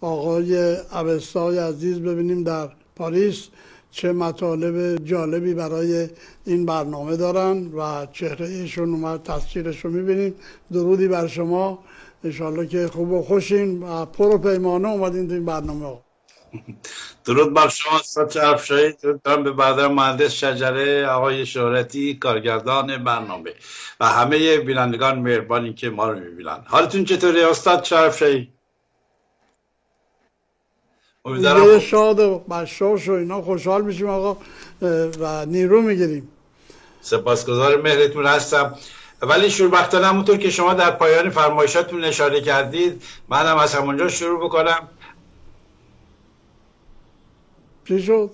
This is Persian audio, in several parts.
آقای اوستای عزیز ببینیم در پاریس چه مطالب جالبی برای این برنامه دارن و چهره ایشون اومد تصویرش رو می‌بینیم. درودی بر شما. انشالله که خوب و خوشین و پر و پیمانه اومدین این برنامه درود بر شما استاد چرفشاهی درود به برادر مهندس شجره آقای شهرتی کارگردان برنامه و همه بینندگان مهربانی که ما رو می‌بینن. حالتون چطوری استاد شرفشاهی امیدوارم شاد و بشاش و اینا خوشحال میشیم آقا و نیرو می‌گیریم. سپاسگزار مهرتون هستم. ولی شوربختانه همونطور که شما در پایان فرمایشاتون اشاره کردید منم از همونجا شروع بکنم. چی شد؟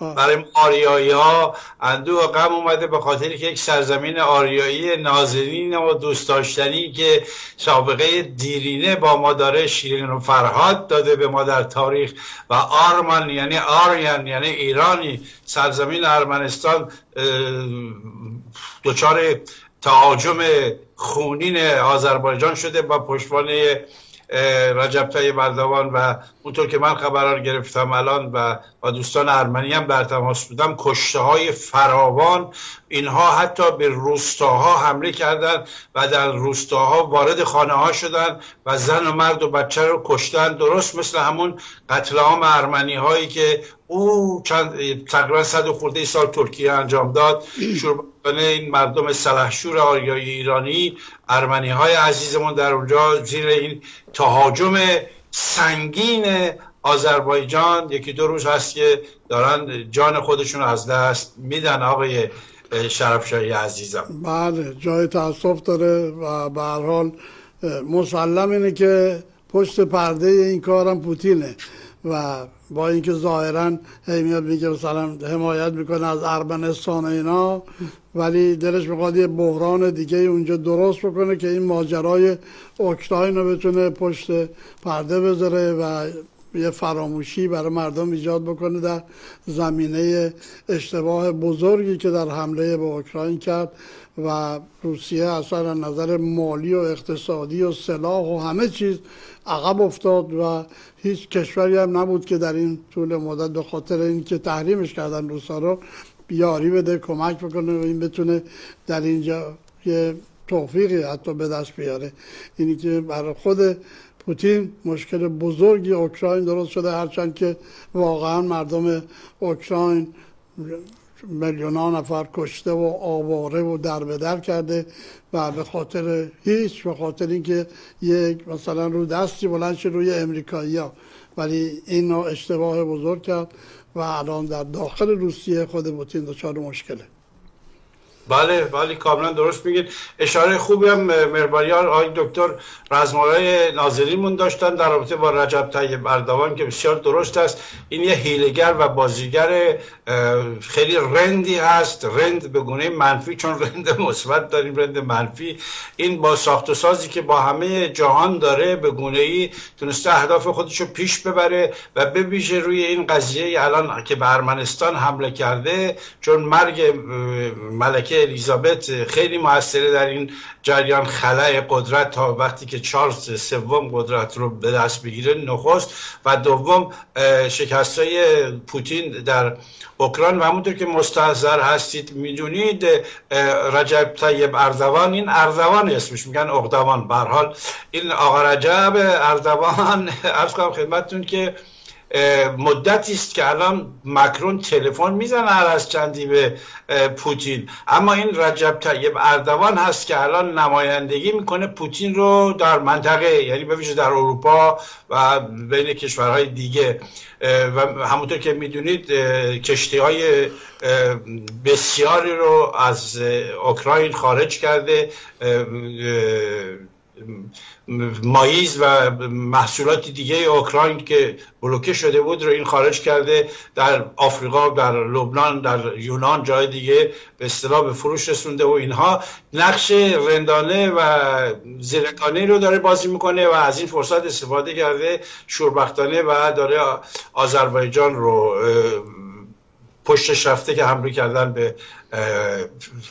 برای آریایی ها اندو و غم اومده به خاطر که یک سرزمین آریایی نازنین و دوست داشتنی که سابقه دیرینه با ما داره شیرین و فرهاد داده به ما در تاریخ و آرمان یعنی آریان یعنی ایرانی سرزمین ارمنستان دچار تهاجم خونین آذربایجان شده با پشتوانه رجب طیب بردوان و اونطور که من خبرار گرفتم الان و با دوستان ارمنی هم در تماس بودم کشته های فراوان اینها حتی به روستاها حمله کردند و در روستاها وارد خانه ها شدن و زن و مرد و بچه رو کشتن درست مثل همون قتل عام ارمنی هایی که او چند تقریبا صد خورده سال ترکیه انجام داد. شروع این مردم سلحشور آریای ایرانی ارمنی های عزیزمون در اونجا زیر این تهاجم سنگین آذربایجان. یکی دو روز هست که دارن جان خودشون از دست میدن آقای شرفشاهی عزیزم. بله جای تاسف داره و به هر حال مسلم اینه که پشت پرده این کارم پوتینه و با اینکه ظاهرا هی میاد میگه مثلا حمایت می‌کنه از ارمنستان اینا ولی دلش می‌خواد یه بحران دیگه اونجا درست بکنه که این ماجرای اوکراین رو بتونه پشت پرده بذاره و یه فراموشی برای مردم ایجاد بکنه در زمینه اشتباه بزرگی که در حمله به اوکراین کرد و روسیه اصلا نظر مالی و اقتصادی و سلاح و همه چیز عقب افتاد و هیچ کشوری هم نبود که در این طول مدت به خاطر اینکه تحریمش کردن روسا رو بیاری بده کمک بکنه و این بتونه در اینجا یه توفیقی حتی به دست بیاره. اینی که برای خود پوتین مشکل بزرگی اوکراین درست شده هرچند که واقعا مردم اوکراین میلیون نفر کشته و آواره و در به در کرده و به خاطر هیچ به خاطر اینکه یک مثلا رو دستی بلند شد روی امریکایی ها. ولی این اشتباه بزرگ کرد و الان در داخل روسیه خود پوتین دچار مشکله. بله بله کاملا درست میگید. اشاره خوبی هم مهربانی آقای دکتر رزمارای ناظریمون داشتن در رابطه با رجب طیب اردوان که بسیار درست است. این یه هیلگر و بازیگر خیلی رندی هست. رند به گونه منفی چون رند مثبت داریم رند منفی. این با ساخت و سازی که با همه جهان داره به گونه ای تونسته اهداف خودشو پیش ببره و ببیشه روی این قضیه. الان که به ارمنستان حمله کرده چون مرگ ملکه الیزابت خیلی موثره در این جریان خلای قدرت تا وقتی که چارلز سوم قدرت رو به دست بگیره نخست و دوم شکست های پوتین در اوکراین. و همونطور که مستحضر هستید می‌دونید رجب طیب اردوان این اردوان اسمش میگن اقدوان حال. این آقا رجب اردوان کنم خدمتتون که مدتی است که الان مکرون تلفن می‌زنه هر از چندی به پوتین. اما این رجب طیب اردوان هست که الان نمایندگی می‌کنه پوتین رو در منطقه یعنی بویژه در اروپا و بین کشورهای دیگه. و همونطور که می‌دونید کشتی های بسیاری رو از اوکراین خارج کرده. مایز و محصولات دیگه اوکراین که بلوکه شده بود رو این خارج کرده در آفریقا در لبنان در یونان جای دیگه به اصطلاح به فروش رسونده و اینها. نقش رندانه و زیرکانه رو داره بازی می‌کنه و از این فرصت استفاده کرده. شوربختانه و داره آذربایجان رو پشتش رفته که حمله کردن به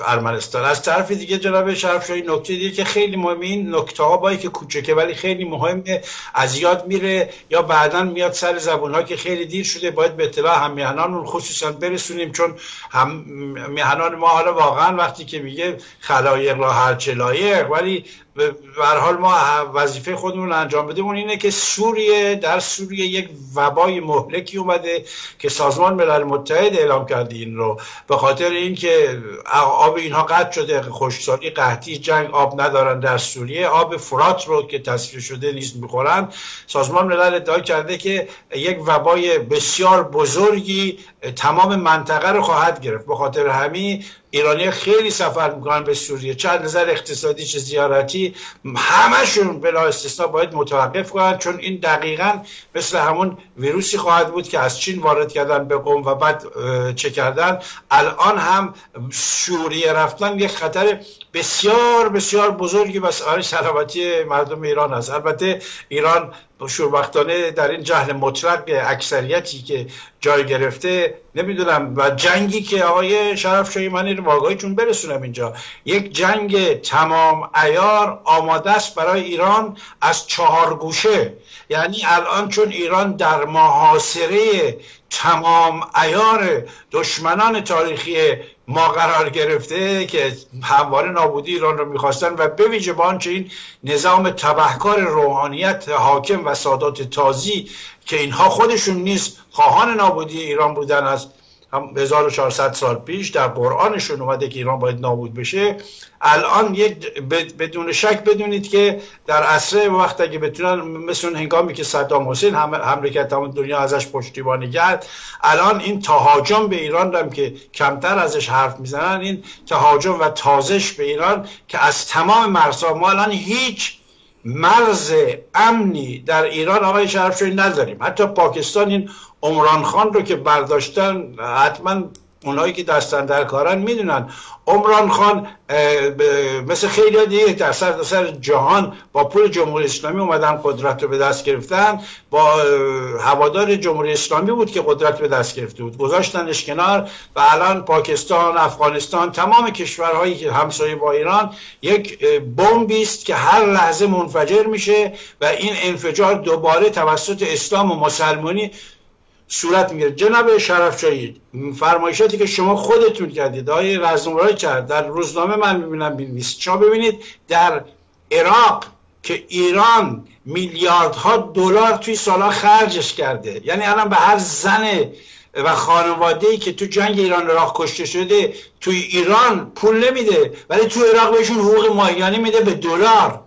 ارمنستان از طرف دیگه جناب شرفشاهی نکته دیگه که خیلی مهمه این نکته ها بایی که کوچکه ولی خیلی مهمه از یاد میره یا بعدا میاد سر زبون ها که خیلی دیر شده باید به اطلاع هم میهنان خصوصا برسونیم چون هم میهنان ما حالا واقعا وقتی که میگه خلایق را هرچه لایق ولی به حال ما وظیفه خودمون انجام بدیم اون اینه که سوریه در سوریه یک وبای مهلکی اومده که سازمان ملل متحد اعلام کرده این رو. به خاطر اینکه آب اینها قطع شده خشکسالی قحطی جنگ آب ندارن در سوریه آب فرات رو که تصویر شده نیست می‌خورن. سازمان ملل ادعا کرده که یک وبای بسیار بزرگی تمام منطقه رو خواهد گرفت. به خاطر همین ایرانی خیلی سفر می‌کنن به سوریه. چند نظر اقتصادی چه زیارتی همشون بلا استثنا باید متوقف کنن چون این دقیقا مثل همون ویروسی خواهد بود که از چین وارد کردن به قوم و بعد چه کردن. الان هم سوریه رفتن یک خطر بسیار بسیار بزرگی بس سلامتی مردم ایران است. البته ایران شوربختانه در این جهل مطلق اکثریتی که جای گرفته نمی‌دونم و جنگی که آقای شرف شایی من این واقعی چون برسونم اینجا. یک جنگ تمام ایار آماده است برای ایران از چهار گوشه. یعنی الان چون ایران در محاصره تمام ایار دشمنان تاریخی ما قرار گرفته که همواره نابودی ایران رو می‌خواستن و به ویژه با آنچه این نظام تبهکار روحانیت حاکم و سادات تازی که اینها خودشون نیست خواهان نابودی ایران بودن از 1400 سال پیش در قرآنشون اومده که ایران باید نابود بشه. الان یک بدون شک بدونید که در عصر وقت اگه بتونن مثل هنگامی که صدام حسین حمله کرد تمام دنیا ازش پشتیبانی کرد الان این تهاجم به ایران هم که کمتر ازش حرف می‌زنن این تهاجم و تازش به ایران که از تمام مرزها ما الان هیچ مرز امنی در ایران آقای شرفشوی نداریم حتی پاکستان این عمران خان رو که برداشتن حتما اونایی که دستن در کارن می‌دونن. عمران خان مثل خیلی دیگه در سر سر جهان با پول جمهوری اسلامی اومدن قدرت رو به دست گرفتن. با هوادار جمهوری اسلامی بود که قدرت به دست گرفته بود. گذاشتنش کنار و الان پاکستان افغانستان تمام کشورهایی که همسایه با ایران یک بمبی است که هر لحظه منفجر میشه و این انفجار دوباره توسط اسلام و مسلمانی صورت می‌گیره. جناب شرفچایی فرمایشاتی که شما خودتون کردید آقای رزمورای کرد در روزنامه من می‌بینم بینویست شما ببینید در عراق که ایران میلیاردها دلار توی سالا خرجش کرده. یعنی الان به هر زن و خانواده ای که تو جنگ ایران راه کشته شده توی ایران پول نمیده ولی تو عراق بهشون حقوق ماهیانه میده به دلار.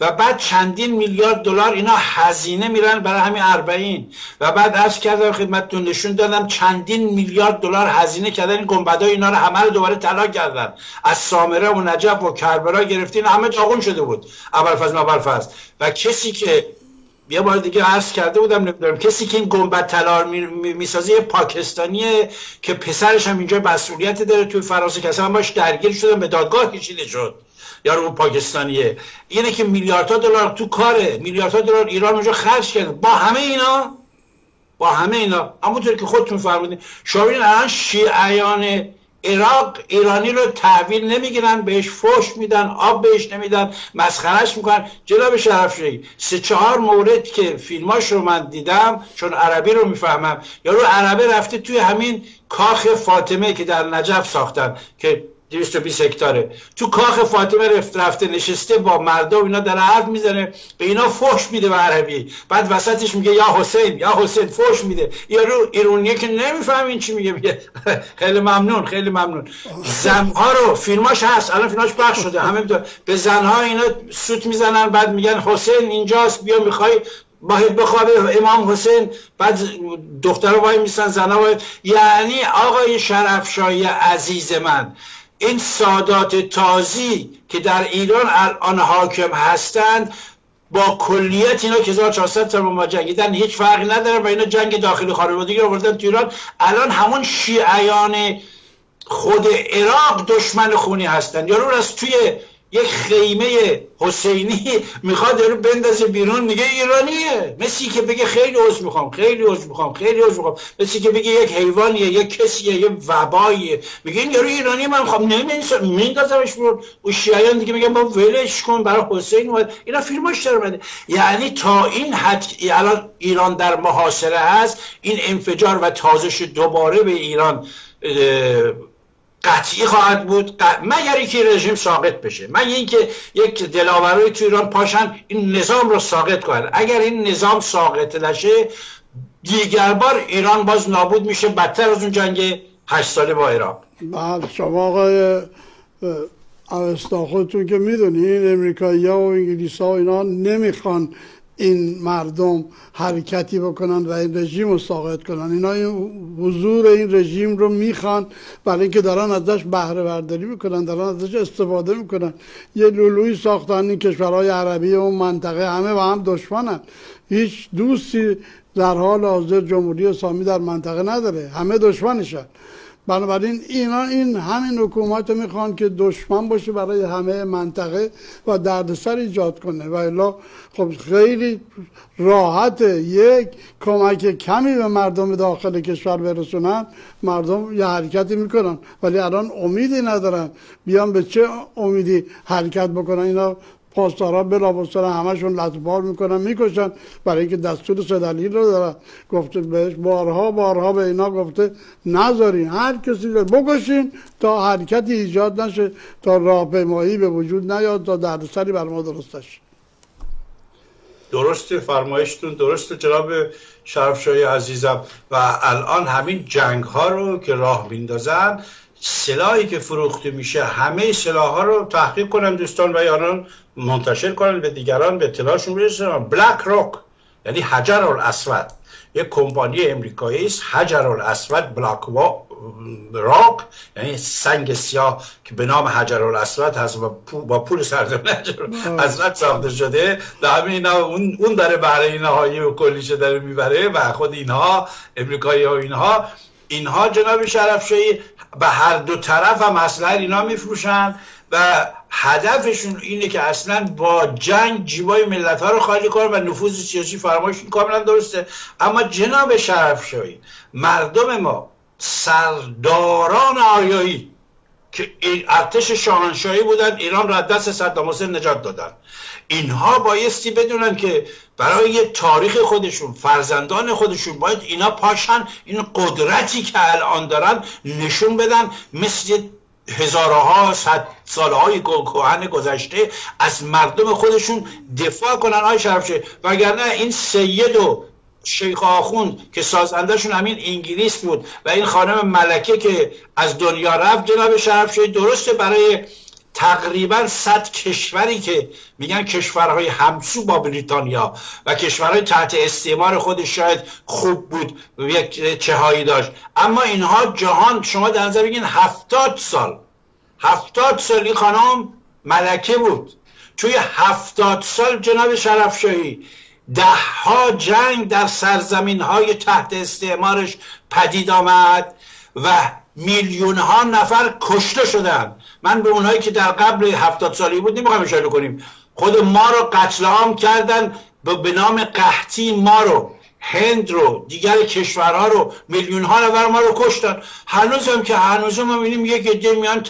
و بعد چندین میلیارد دلار اینا هزینه میرن برای همین اربعین. و بعد از کردم خدمتتون نشون دادم چندین میلیارد دلار هزینه کردن این گنبدای اینا رو همه رو دوباره طلا کردن. از سامره و نجف و کربلا گرفتین همه داغون شده بود. اول فاز و کسی که یه بار دیگه عرض کرده بودم نمی‌دونم کسی که این گنبد تلار می‌سازه یه پاکستانیه که پسرش هم اینجا مسئولیت داره توی فرانسه که اصلا باش درگیر شدن به دادگاه کشیده شد. یا رو پاکستانیه. اینه که میلیاردها دلار تو کاره. میلیاردها دلار ایران اونجا خرج کرده. با همه اینا؟ با همه اینا. همونطور که خودتون فرمودین. شما الان شیعیان عراق ایرانی رو تحویل نمی‌گیرن بهش فش میدن آب بهش نمیدن مسخرش می‌کنن. جناب شرف سه چهار مورد که فیلماش رو من دیدم چون عربی رو می‌فهمم. یا رو عربه رفته توی همین کاخ فاطمه که در نجف ساختن که 220 هکتاره. تو کاخ فاطمه رفت رفته نشسته با مردم اینا در حرف می‌زنه. به اینا فوش میده به عربی. بعد وسطش میگه یا حسین یا حسین فوش میده. رو ایرونیه که نمیفهم چی میگه. میگه خیلی ممنون خیلی ممنون. زنها رو فیلماش هست الان فیلماش پخش شده. همه به زنها اینا سوت می‌زنن بعد میگن حسین اینجاست بیا می‌خوای باید بخوابه. امام حسین بعد دختر وای میسن زنها وای. یعنی آقای شرفشاهی عزیز من این سادات تازی که در ایران الان حاکم هستند با کلیت اینا که 1400 سال ما جنگیدن هیچ فرقی نداره و اینا جنگ داخلی خانوادگی آوردن تو ایران. الان همون شیعیان خود عراق دشمن خونی هستن. یارو از توی یک خیمه حسینی می‌خواد رو بندازه بیرون میگه ایرانیه. مثل که بگه خیلی عضو می‌خوام خیلی عضو می‌خوام خیلی عضو می‌خوام. مثل که بگه یک حیوانیه یک کسیه یک وباییه. میگه این یارو ایرانی من می‌خوام. نمی‌دونم میندازمش بیرون. و شیعیان دیگه میگن با ولش کن برای حسین اومد. اینا فیلماش در اومده. یعنی تا این حد الان ایران در محاصره هست این انفجار و تازش دوباره به ایران قطعی خواهد بود مگر اینکه رژیم ساقط بشه. مگر اینکه یک دلاوری تو ایران پاشن این نظام رو ساقط کنن. اگر این نظام ساقط نشه دیگر بار ایران باز نابود میشه بدتر از اون جنگ هشت ساله با عراق. بله شما آقای اوستا خودتون که می‌دونین امریکایی ها و انگلیس ها اینا نمی‌خوان این مردم حرکتی بکنن و این رژیم رو ساقط کنن. اینا این حضور این رژیم رو می‌خوان برای اینکه دارن ازش بهره برداری می‌کنن دارن ازش استفاده می‌کنن. یه لولوی ساختن این کشورهای عربی و منطقه همه با هم دشمنن. هیچ دوستی در حال حاضر جمهوری اسلامی در منطقه نداره. همه دشمنشن. بنابراین اینا این همین حکومت می‌خوان که دشمن باشه برای همه منطقه و دردسر ایجاد کنه. و الا خب خیلی راحت یک کمک کمی به مردم داخل کشور برسونن مردم یه حرکتی می‌کنن ولی الان امیدی ندارن بیان به چه امیدی حرکت بکنن. اینا پاسدارا بلافاصله همشون لطبار می‌کنن می‌کشن. برای اینکه دستور سدلیل رو دارن. گفته بهش بارها بارها به اینا گفته نذارین. هر کسی رو بکشین تا حرکتی ایجاد نشه تا راهپیمایی به وجود نیاد تا دردسری بر ما درستش درست فرمایشتون درست جناب شرفشاهی عزیزم. و الان همین جنگ ها رو که راه میندازن سلاحی که فروخته میشه همه سلاح ها رو تحقیق کنن دوستان و یاران منتشر کنن به دیگران به اطلاعشون برسونن بلک راک یعنی حجر الاسود یک کمپانی امریکایی است حجر الاسود بلاک راک یعنی سنگ سیاه که به نام حجر الاسود هست با پول سرزمین اسود ساخته شده. و همین اون اون داره بهره نهایی و کلیشه داره می‌بره و خود اینها امریکایی ها اینها اینها جناب شرفشاهی به هر دو طرف هم اصلا اینا میفروشن و هدفشون اینه که اصلا با جنگ جیبای ملت ها رو خالی کنن و نفوذ سیاسی فرمایشون کاملا درسته. اما جناب شرفشاهی مردم ما سرداران آریایی که ارتش شاهنشاهی بودن ایران را دست صدام حسین نجات دادن. اینها بایستی بدونن که برای تاریخ خودشون فرزندان خودشون باید اینا پاشن این قدرتی که الان دارن نشون بدن. مثل هزارها صد سالهای کوهن گذشته از مردم خودشون دفاع کنن. آی شرفشه وگرنه این سید و شیخ آخون که سازندهشون همین انگلیس بود و این خانم ملکه که از دنیا رفت جناب شرفشه درسته برای تقریبا صد کشوری که میگن کشورهای همسو با بریتانیا و کشورهای تحت استعمار خودش شاید خوب بود یک چهایی داشت. اما اینها جهان شما در نظر بگین هفتاد سال هفتاد سال این خانم ملکه بود. توی هفتاد سال جناب شرفشاهی ده ها جنگ در سرزمین های تحت استعمارش پدید آمد و میلیون ها نفر کشته شدن من به اونهایی که در قبل هفتاد سالی بود نمی‌خوایم اشاره کنیم. خود ما رو قتل عام کردن به نام قحطی ما رو هند رو دیگر کشورها رو میلیون ها نفر ما رو کشتن. هنوز هم که هنوز ما می‌بینیم یک عده میان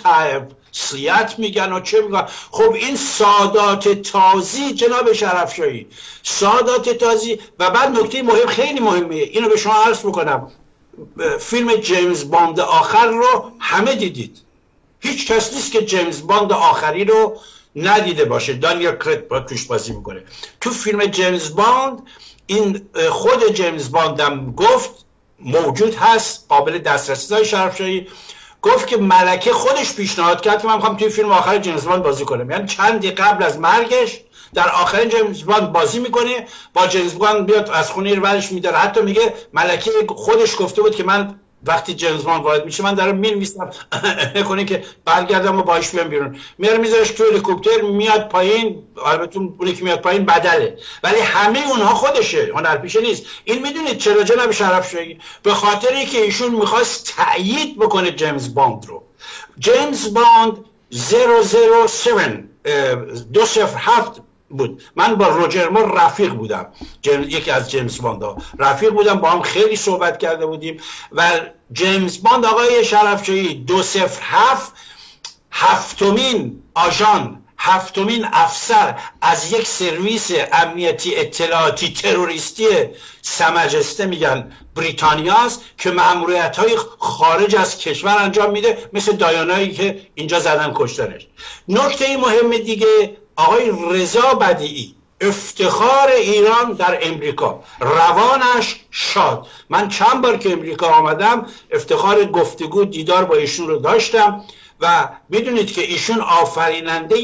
سیت میگن و چه میگن؟ خب این سادات تازی جناب شرفشاهی. سادات تازی و بعد نکته مهم خیلی مهمه اینو به شما عرض بکنم فیلم جیمز باند آخر رو همه دیدید. هیچ کس نیست که جیمز باند آخری رو ندیده باشه. دانیل کریگ توش بازی می‌کنه. تو فیلم جیمز باند این خود جیمز باندم گفت موجود هست قابل دسترسی شرفشاهی گفت که ملکه خودش پیشنهاد کرد که من می‌خوام توی فیلم آخر جیمز باند بازی کنم. یعنی چندی قبل از مرگش در آخر جیمز باند بازی می‌کنه با جیمز باند بیاد از خونه رو برش میداره. حتی میگه ملکه خودش گفته بود که من وقتی جیمز باند وارد میشه من دارم میل میستم نکنه که برگردم و باش بیام بیرون. میاره میذارش تو هلیکوپتر میاد پایین. البته اونی که میاد پایین بدله. ولی همه اونها خودشه. پیشه نیست. این می‌دونید چرا جناب شرف شدی به خاطری که ایشون می‌خواست تایید بکنه جیمز باند رو. جیمز باند 007 دو سفر هفت بود. من با روجر مور رفیق بودم. یکی از جیمز باند ها رفیق بودم با هم خیلی صحبت کرده بودیم. و جیمز باند آقای شرفچایی دو سفر هفت هفتمین آژان هفتمین افسر از یک سرویس امنیتی اطلاعاتی تروریستی سمجسته میگن بریتانیاست که معمولیت های خارج از کشور انجام میده مثل دایانایی که اینجا زدن کشتنش. نکته مهم دیگه آقای رضا بدیعی افتخار ایران در امریکا. روانش شاد. من چند بار که امریکا آمدم افتخار گفتگو دیدار با ایشون رو داشتم و می‌دونید که ایشون آفریننده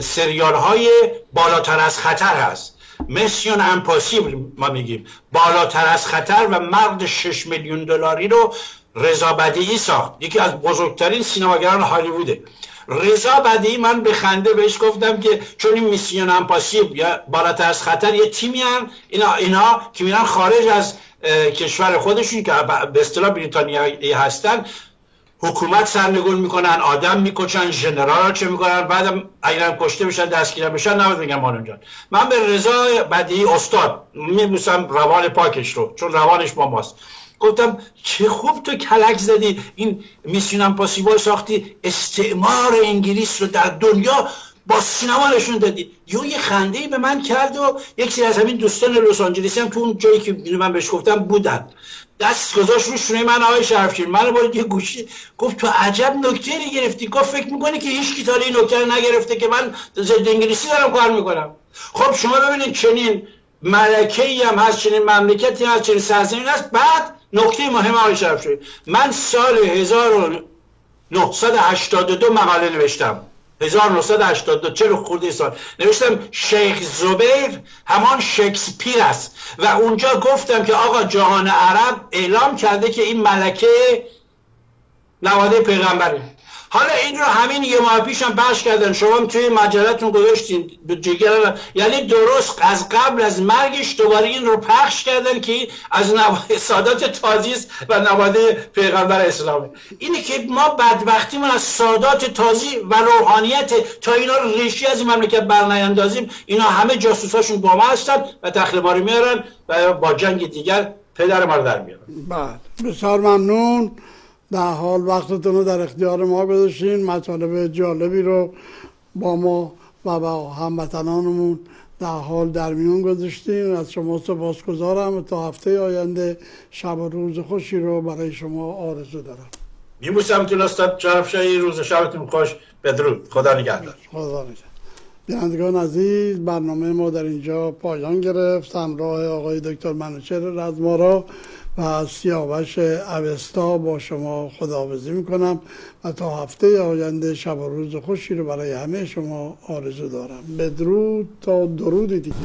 سریال های بالاتر از خطر هست. مسیون امپاسیبل ما میگیم. بالاتر از خطر و مرد 6 میلیون دلاری رو رضا بدیعی ساخت. یکی از بزرگترین سینماگران هالیووده. رضا بدی من به خنده بهش گفتم که چون این میسیون امپاسیب یا بالاتر از خطر یه تیمی هن اینا, اینا که میرن خارج از کشور خودشون که به اصطلاح بریتانیایی هستن حکومت سرنگون می‌کنن آدم می‌کشن ژنرال چه می‌کنن بعدم اگرم کشته بشن دستگیر بشن نباید بگم مانون جان. من به رضا بدی استاد میبوسم روان پاکش رو چون روانش با ماست. گفتم چه خوب تو کلک زدی. این میسیونم پاسیبال ساختی استعمار انگلیس رو در دنیا با سینما نشون دادی. یو یه خنده به من کرد و یک سری از همین دوستان لس آنجلسی هم تو اون جایی که من بهش گفتم بودن. دست گذاشت رو شونه من آقای شرفشیر من باید یه گوشی گفت تو عجب نکته گرفتی. گفت فکر می‌کنی که هیچ تا این نکته نگرفته که من ضد انگلیسی دارم کار می‌کنم؟ خب شما ببینید چنین ملکه ای هم هست چنین مملکتی هست چنین سرزمین هست. بعد نکته مهم آقای شرفشیر من سال 1982 مقاله نوشتم. 1982 چلو خورده سال؟ نوشتم شیخ زبیر همان شکسپیر است. و اونجا گفتم که آقا جهان عرب اعلام کرده که این ملکه نواده پیغمبره. حالا این رو همین یه ماه پیش هم بحث کردن. شما توی مجلتون گذاشتین جگر یعنی درست از قبل از مرگش دوباره این رو پخش کردن که از نواده سادات تازی و نواده پیغمبر اسلامه. اینه که ما بدبختیمون از سادات تازی و روحانیت تا اینا رو ریشی از این مملکت برنیندازیم اینا همه جاسوساشون با ما هستن و رو میارن و با جنگ دیگر پدر ما رو در میارن. بله. بسیار ممنون. در حال وقتتون رو در اختیار ما گذاشتین مطالب جالبی رو با ما و با هموطنانمون در حال در میون گذاشتین. از شما سپاسگزارم تا هفته آینده شب و روز خوشی رو برای شما آرزو دارم. میبوسمتون استاد شرفشایی روز شبتون خوش بدرود. خدا نگهدار. خدا نگهدار. بینندگان عزیز برنامه ما در اینجا پایان گرفت. همراه آقای دکتر منوچر رزمارا. و سیاوش اوستا با شما خداحافظی می‌کنم و تا هفته آینده شب و روز خوشی رو برای همه شما آرزو دارم. بدرود تا درود دیگه.